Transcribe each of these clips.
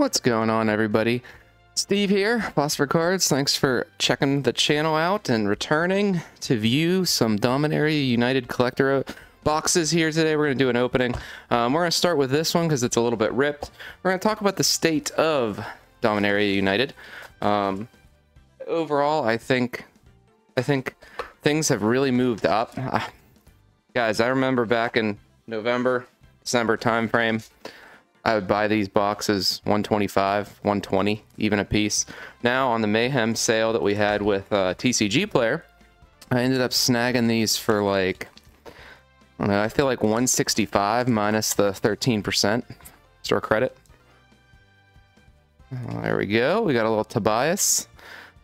What's going on, everybody? Steve here, Philosopher Cards. Thanks for checking the channel out and returning to view some Dominaria United Collector boxes here today. We're going to do an opening. Um, we're going to start with this one because it's a little bit ripped. We're going to talk about the state of Dominaria United. Um, overall, I think, I think things have really moved up. Uh, guys, I remember back in November, December timeframe, I would buy these boxes 125, 120, even a piece. Now on the Mayhem sale that we had with uh, TCG Player, I ended up snagging these for like, I know, I feel like 165 minus the 13% store credit. There we go. We got a little Tobias.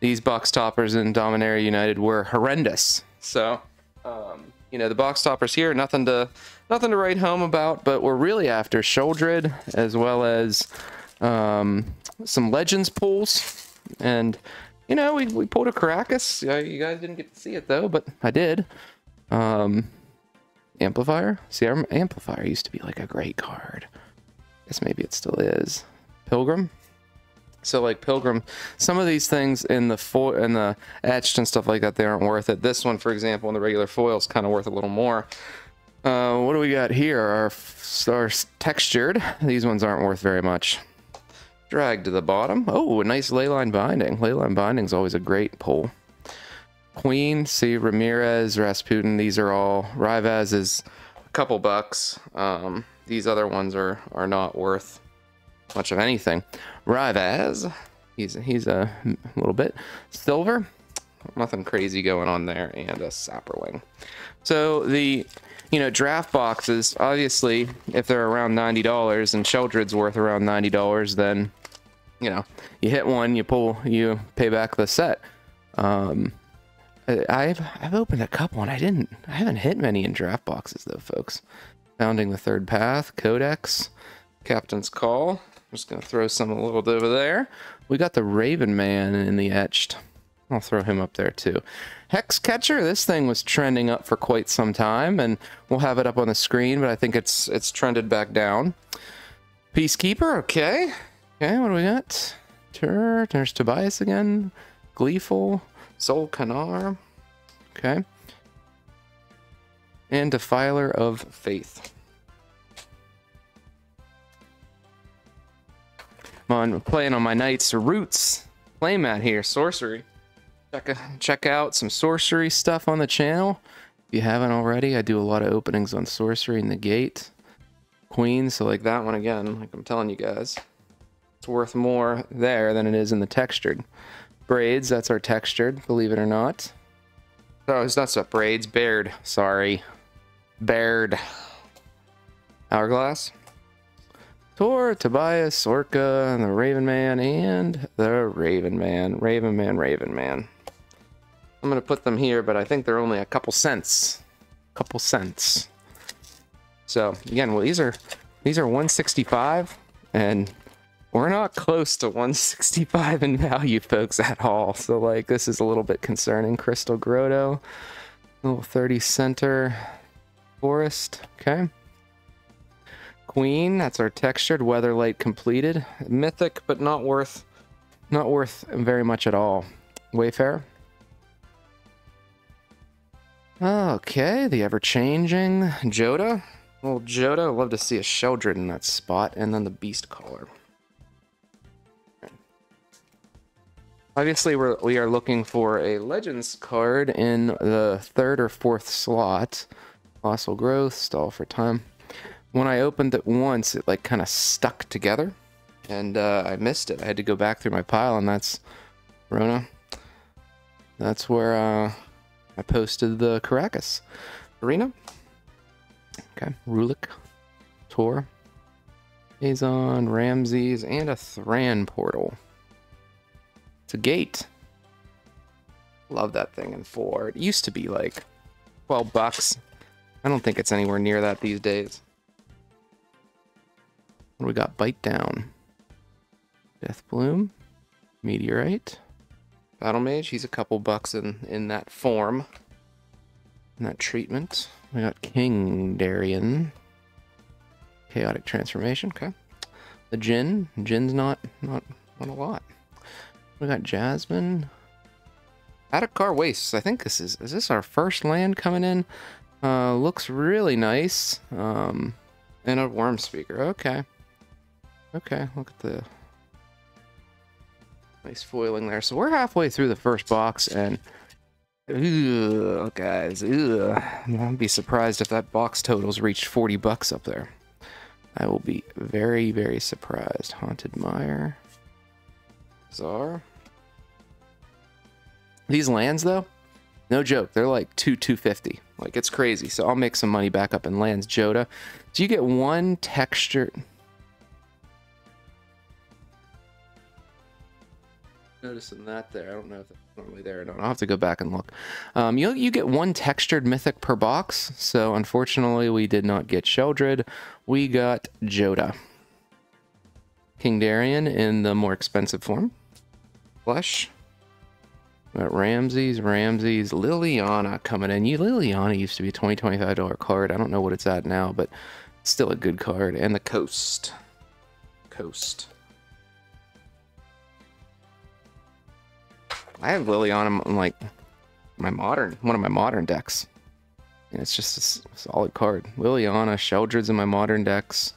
These box toppers in Dominaria United were horrendous. So, um, you know, the box toppers here, nothing to nothing to write home about, but we're really after Sheoldred as well as um, some Legends pulls. And, you know, we, we pulled a. Yeah, you guys didn't get to see it, though, but I did. Um, Amplifier. See, our Amplifier used to be like a great card. I guess maybe it still is. Pilgrim. So like Pilgrim, some of these things in the foil in the etched and stuff like that, they aren't worth it. This one, for example, in the regular foil is kind of worth a little more. Uh, what do we got here? Our, textured. These ones aren't worth very much. Drag to the bottom. Oh, a nice leyline binding. Leyline binding is always a great pull. Queen, see Ramirez, Rasputin. These are all. Rivaz is a couple bucks. Um, these other ones are are not worth much of anything. Rivaz, he's he's a little bit silver. Nothing crazy going on there, and a Saproling. So the you know, draft boxes, obviously, if they're around $90 and Sheldred's worth around $90, then, you know, you hit one, you pull, you pay back the set. Um, I've, I've opened a couple and I didn't, I haven't hit many in draft boxes though, folks. Founding the Third Path, Codex, Captain's Call. I'm just going to throw some a little bit over there. We got the Raven Man in the etched. I'll throw him up there too. Hex Catcher, this thing was trending up for quite some time, and we'll have it up on the screen, but I think it's it's trended back down. Peacekeeper, okay. Okay, what do we got? Tur, there's Tobias again. Gleeful, Sol'Kanar, okay. And Defiler of Faith. Come on, playing on my Knight's Roots playmat here, Sorcery. Check, check out some sorcery stuff on the channel. If you haven't already, I do a lot of openings on sorcery and the gate. Queen, so like that one again, like I'm telling you guys. It's worth more there than it is in the textured. Braids, that's our textured, believe it or not. Oh, it's not stuff, braids, baird, sorry. Baird. Hourglass. Tor, Tobias, Orca, and the Raven Man, and the Raven Man. Raven Man, Raven Man. I'm going to put them here, but I think they're only a couple cents. Couple cents. So again, well, these are these are 165 and we're not close to 165 in value, folks, at all. So like this is a little bit concerning. Crystal Grotto, little 30 center forest. Okay. Queen, that's our textured weatherlight compleated. Mythic, but not worth not worth very much at all. Wayfarer. Okay, the ever-changing Jodah. Well, Jodah, I'd love to see a Sheoldred in that spot, and then the Beast Caller. Obviously, we're, we are looking for a Legends card in the third or fourth slot. Colossal Growth, Stall for Time. When I opened it once, it like kind of stuck together, and uh, I missed it. I had to go back through my pile, and that's Rona. That's where uh, I posted the Caracas arena. Okay, Rulik, Tor, Azon, Ramses, and a Thran portal. It's a gate. Love that thing in four. It used to be like 12 bucks. I don't think it's anywhere near that these days. What do we got? Bite down. Death Bloom. Meteorite. Battle Mage, he's a couple bucks in, in that form. In that treatment. We got King Darien. Chaotic Transformation, okay. the Jin. Jin's not not not a lot. We got Jasmine. Adakar Wastes. I think this is is this our first land coming in? Uh, looks really nice. Um, and a worm speaker. Okay. Okay. Look at the nice foiling there. So we're halfway through the first box, and guys. I'd be surprised if that box totals reached 40 bucks up there. I will be very, very surprised. Haunted Mire. Czar. These lands, though, no joke, they're like two 250. Like, it's crazy. So I'll make some money back up in lands. Jodah. Do you get one texture? Noticing that there. I don't know if that's normally there or not. I'll have to go back and look. Um, you you get one textured mythic per box. So unfortunately, we did not get Sheoldred. We got Jodah. King Darien in the more expensive form. Got Ramses, Ramses, Liliana coming in. You Liliana used to be a 20 $25 card. I don't know what it's at now, but still a good card. And the Coast. Coast. I have Liliana on like my modern, one of my modern decks. And it's just a solid card. Liliana, Sheoldred's in my modern decks.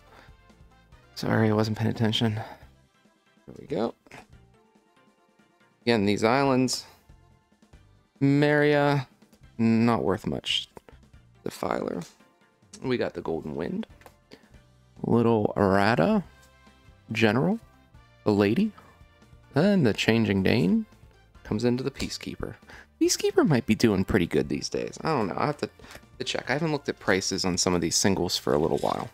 Sorry, I wasn't paying attention. There we go. Again, these islands. Maria, not worth much. Defiler. We got the Golden Wind. Little Arata. General. The Lady. And the Changing Dane comes into the Peacekeeper. Peacekeeper might be doing pretty good these days. I don't know. I have to, to check. I haven't looked at prices on some of these singles for a little while.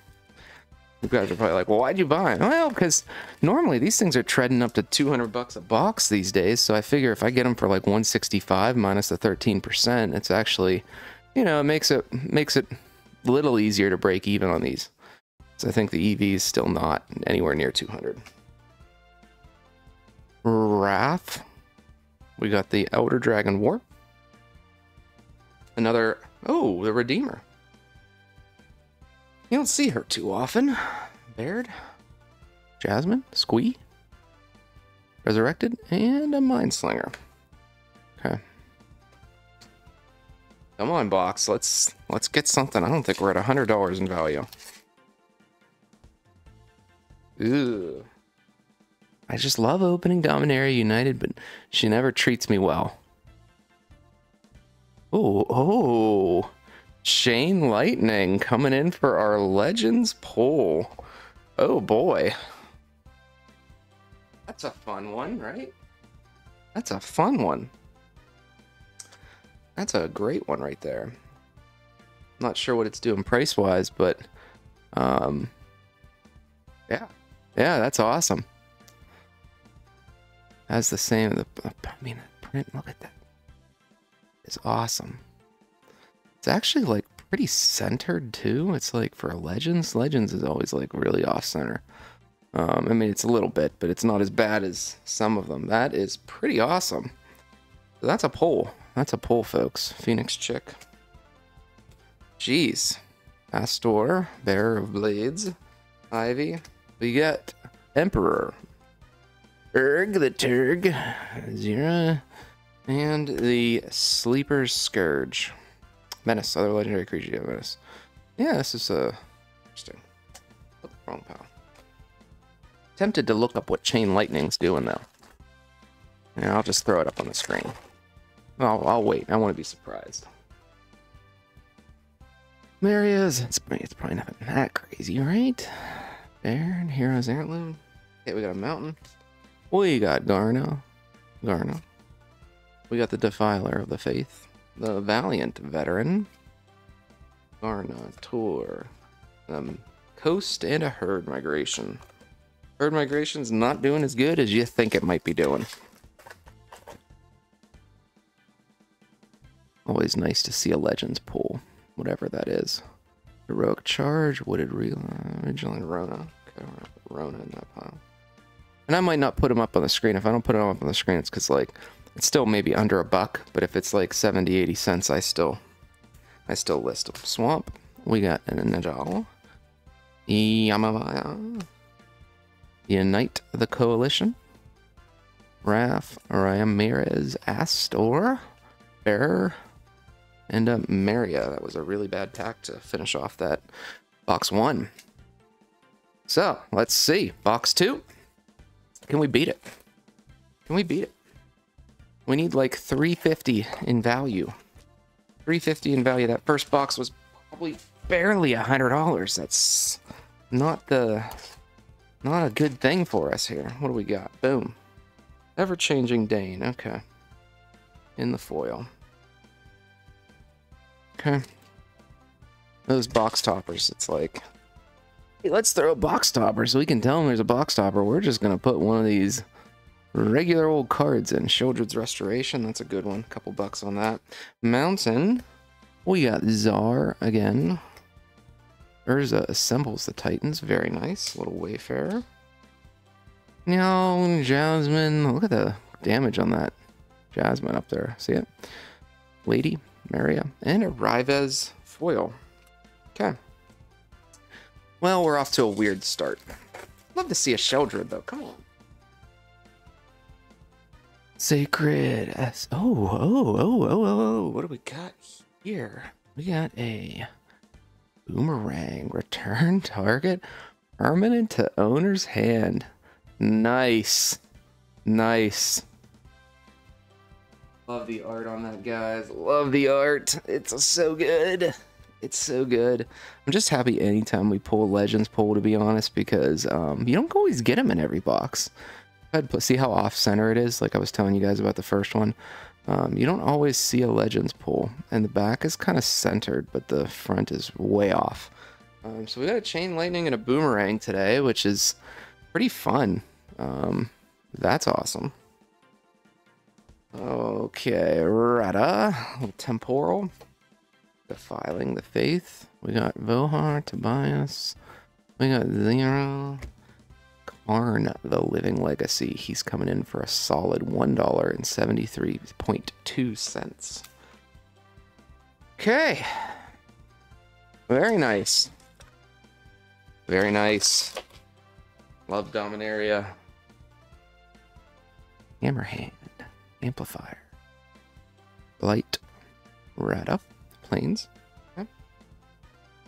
You guys are probably like, well, why'd you buy them? Well, because normally these things are treading up to 200 bucks a box these days. So I figure if I get them for like 165 minus the 13%, it's actually, you know, it makes it makes it a little easier to break even on these. So I think the EV is still not anywhere near 200. Wrath. We got the Elder Dragon War. Another, oh, the Redeemer. You don't see her too often. Baird, Jasmine, Squee, Resurrected, and a Mindslinger. Okay. Come on, box. Let's let's get something. I don't think we're at a hundred dollars in value. Ooh. I just love opening Dominaria United, but she never treats me well. Oh, oh. Chain Lightning coming in for our Legends poll. Oh boy. That's a fun one, right? That's a fun one. That's a great one right there. Not sure what it's doing price wise, but um, yeah, yeah, that's awesome. Has the same. The I mean, print. Look at that. It's awesome. It's actually like pretty centered too. It's like for Legends. Legends is always like really off center. Um, I mean, it's a little bit, but it's not as bad as some of them. That is pretty awesome. So that's a pull. That's a pull, folks. Phoenix Chick. Jeez. Astor, Bearer of Blades. Ivy. We get Emperor. Erg the Turg, Zira, and the Sleeper's Scourge. Menace, other legendary creature, yeah, Menace. Yeah, this is uh, interesting. Oh, wrong pile. Tempted to look up what Chain Lightning's doing, though. Yeah, I'll just throw it up on the screen. I'll, I'll wait. I want to be surprised. There he is. It's, it's probably not that crazy, right? And Hero's Heirloom. Okay, we got a mountain. We got Garno. Garno. We got the Defiler of the Faith. The Valiant Veteran. Garna, Tour. Um, Coast and a Herd Migration. Herd Migration's not doing as good as you think it might be doing. Always nice to see a Legends pull, whatever that is. Heroic Charge, Wooded Real, Original Rona. Okay, Rona in that pile. And I might not put them up on the screen. If I don't put them up on the screen, it's because like it's still maybe under a buck. But if it's like 70, 80 cents, I still I still list them. Swamp. We got an Najal. Yavimaya. Unite the Coalition. Raf, Ramirez, Astor, Bearer, and uh, Maria. That was a really bad pack to finish off that box one. So let's see. Box two. Can we beat it? Can we beat it? We need like 350 in value. 350 in value. That first box was probably barely a hundred dollars. That's not the not a good thing for us here. What do we got? Boom. Ever-changing Dane. Okay. In the foil. Okay. Those box toppers, it's like, hey, let's throw a box topper so we can tell them there's a box topper. We're just going to put one of these regular old cards in. Sheoldred's Restoration, that's a good one. A Couple bucks on that. Mountain. We got Czar again. Urza assembles the Titans. Very nice. Little Wayfarer. Now, Jasmine. Look at the damage on that Jasmine up there. See it? Lady, Maria, and a Rivaz foil. Okay. Well, we're off to a weird start. Love to see a Sheoldred, though. Come on. Sacred S. Oh, oh, oh, oh, oh. What do we got here? We got a boomerang. Return target permanent to owner's hand. Nice. Nice. Love the art on that, guys. Love the art. It's so good. It's so good. I'm just happy anytime we pull Legends pull, to be honest, because um, you don't always get them in every box. See how off center it is, like I was telling you guys about the first one. Um, you don't always see a Legends pull, and the back is kind of centered, but the front is way off. Um, so we got a Chain Lightning and a Boomerang today, which is pretty fun. Um, that's awesome. Okay, Retta, Temporal, Defiling the Faith. We got Vohar, Tobias. We got Zero. Karn, the Living Legacy. He's coming in for a solid $1.73.2. Okay. Very nice. Very nice. Love Dominaria. Hammerhand. Amplifier. Light. Rat up. Planes. Okay.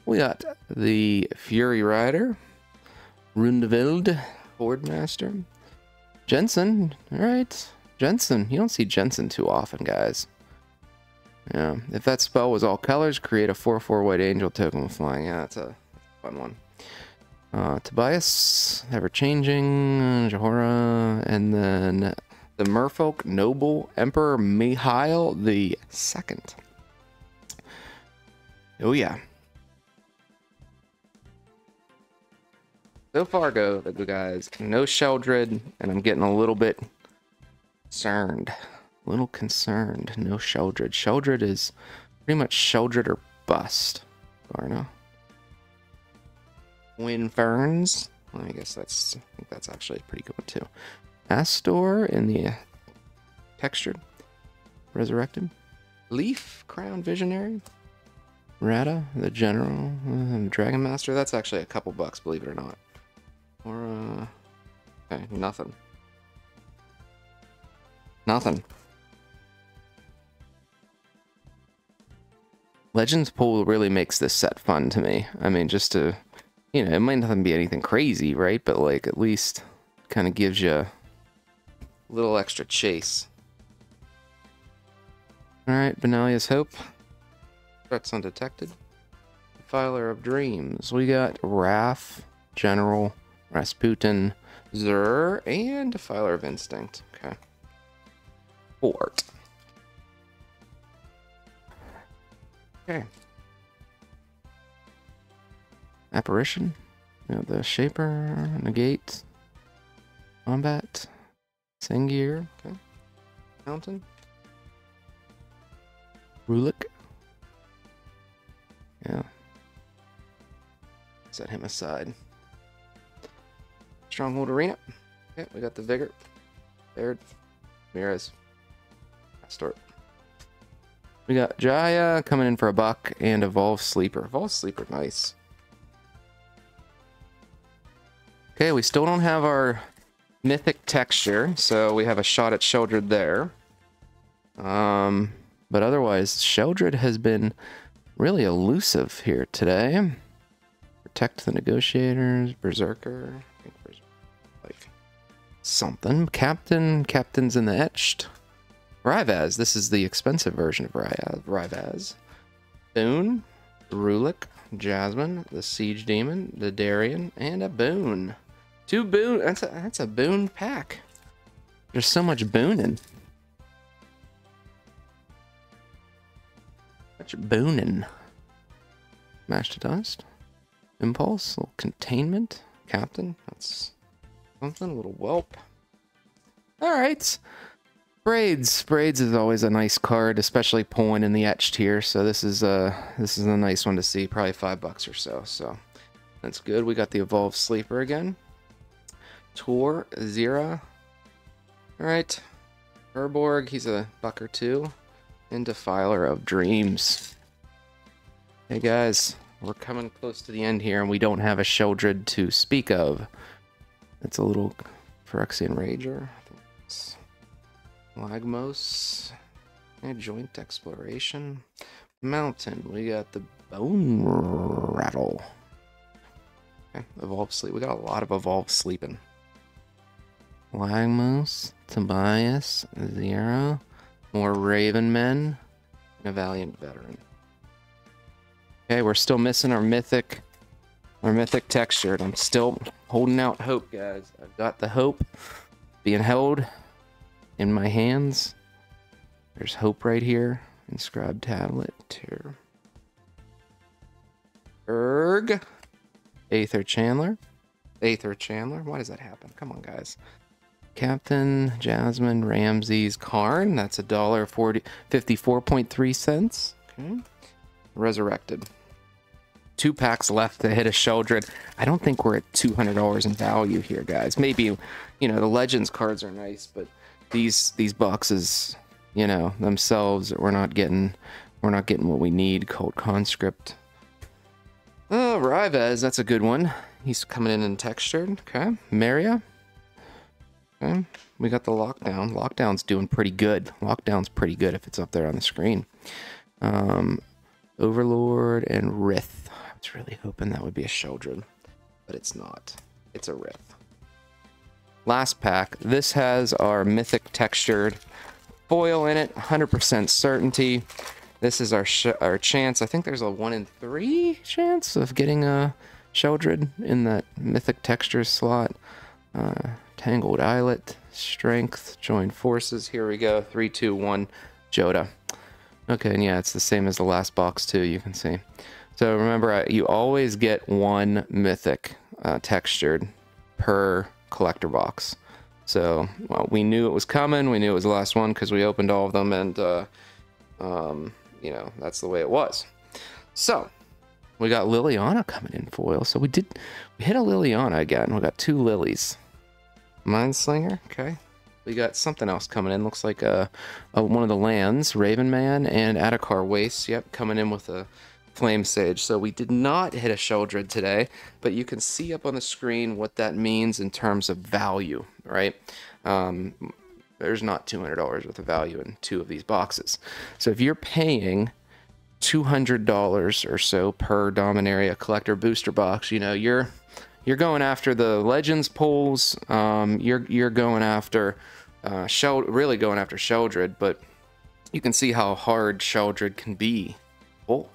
We got the Fury Rider. Rundeveld. Boardmaster. Jenson. Alright. Jenson. You don't see Jenson too often, guys. Yeah. If that spell was all colors, create a 4-4 white angel token with flying. Yeah, that's a fun one. Uh, Tobias, Ever Changing, Jahora, and then the Merfolk Noble Emperor Mihail the Second. Oh yeah. So far go the guys. No Sheldred, and I'm getting a little bit concerned. A little concerned. No Sheldred. Sheldred is pretty much Sheldred or bust. Garno. Wind Ferns. Well, I guess that's I think that's actually a pretty good one too. Astor in the textured. Resurrected. Leaf Crown Visionary. Rata, the General, Dragon Master. That's actually a couple bucks, believe it or not. Or, uh... Okay, nothing. Nothing. Legends Pool really makes this set fun to me. I mean, just to you know, it might not be anything crazy, right? But like at least kind of gives you a little extra chase. Alright, Benalia's Hope. Threats undetected. Filer of Dreams. We got Wrath, General, Rasputin, Zur, and Defiler of Instinct. Okay. Fort. Okay. Apparition. Know, the Shaper, Negate, Combat, Sengir, okay. Mountain. Rulik. Set him aside. Stronghold Arena. Okay, we got the Vigor. Baird. Mirez. Start. We got Jaya coming in for a buck and Evolve Sleeper. Evolve Sleeper, nice. Okay, we still don't have our mythic texture, so we have a shot at Sheldred there. Um, but otherwise, Sheldred has been really elusive here today. Protect the negotiators, Berserker, like something. Captain, Captain's in the etched. Rivaz, this is the expensive version of Rivaz. Boon, Rulik, Jasmine, the Siege Demon, the Darien, and a Boon. Two Boon, that's a, that's a Boone pack. There's so much Booning. Much Booning. Mash to Dust. Impulse, little Containment. Captain, that's something, a little Whelp. Alright. Braids. Braids is always a nice card, especially pulling in the etched here. So this is a this is a nice one to see. Probably five bucks or so. So that's good. We got the evolved sleeper again. Tor Zira. All right. Herborg. He's a buck or two. And Defiler of Dreams. Hey guys, we're coming close to the end here, and we don't have a Sheldred to speak of. It's a little Phyrexian Rager. Lagmos. And joint exploration. Mountain. We got the bone rattle. Okay, evolved sleep. We got a lot of evolved sleeping. Lagmos, Tobias, Zero, more Raven Men, and a Valiant Veteran. Okay, we're still missing our mythic, our mythic textured. I'm still holding out hope, guys. I've got the hope being held in my hands. There's hope right here. Inscribed tablet here. Erg. Aether Chandler. Aether Chandler. Why does that happen? Come on, guys. Captain Jasmine Ramses Karn. That's a dollar forty fifty-four point three cents. Okay. Resurrected. Two packs left to hit a Sheldred. I don't think we're at two hundred dollars in value here, guys. Maybe, you know, the Legends cards are nice, but these these boxes, you know, themselves, we're not getting we're not getting what we need. Cult Conscript. Oh, Rivaz, that's a good one. He's coming in and textured. Okay, Maria. Okay, we got the lockdown. Lockdown's doing pretty good. Lockdown's pretty good if it's up there on the screen. Um, Overlord and Rith. Was really hoping that would be a Sheldred, but it's not. It's a Rith. Last pack. This has our mythic textured foil in it, 100% certainty. This is our our chance. I think there's a one in three chance of getting a Sheldred in that mythic texture slot. Uh, Tangled Islet, Strength, Join Forces. Here we go. Three, two, one. Jodah. Okay, and yeah, it's the same as the last box too. You can see. So remember, you always get one mythic uh, textured per collector box. So well, we knew it was coming. We knew it was the last one because we opened all of them, and uh, um, you know that's the way it was. So we got Liliana coming in foil. So we did we hit a Liliana again. We got two lilies. Mindslinger, okay. We got something else coming in. Looks like a, a one of the lands, Raven Man and Adakar Waste. Yep, coming in with a Flame Sage. So we did not hit a Sheldred today, but you can see up on the screen what that means in terms of value, right? Um, there's not $200 worth of value in two of these boxes. So if you're paying $200 or so per Dominaria collector booster box, you know, you're you're going after the Legends pulls, um, you're you're going after uh, Shell, really going after Sheldred, but you can see how hard Sheldred can be. Oh,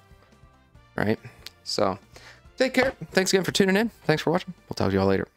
right? So take care. Thanks again for tuning in. Thanks for watching. We'll talk to y'all later.